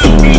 little